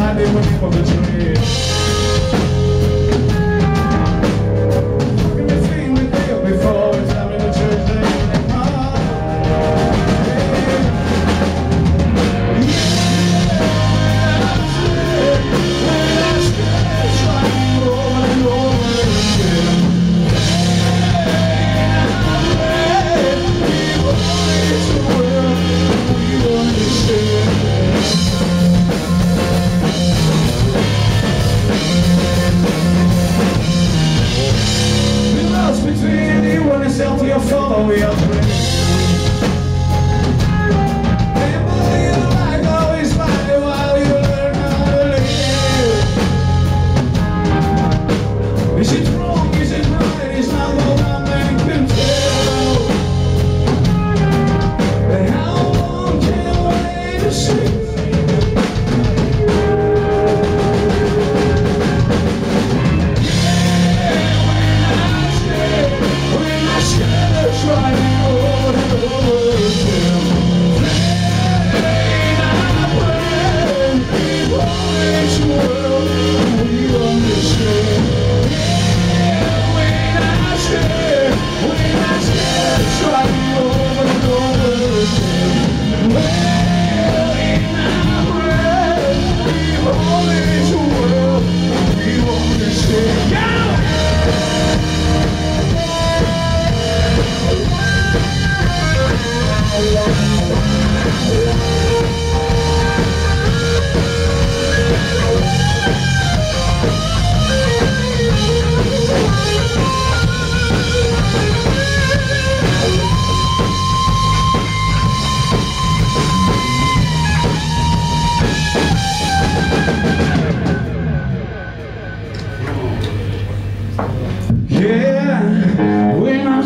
blinded women from the train. Is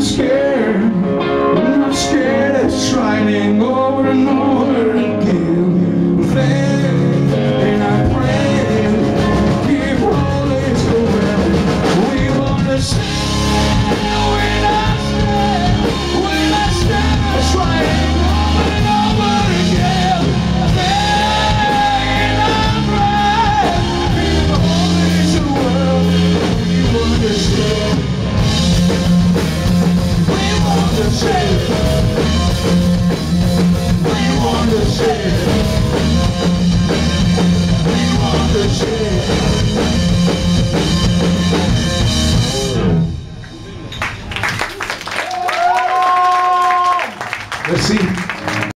scared.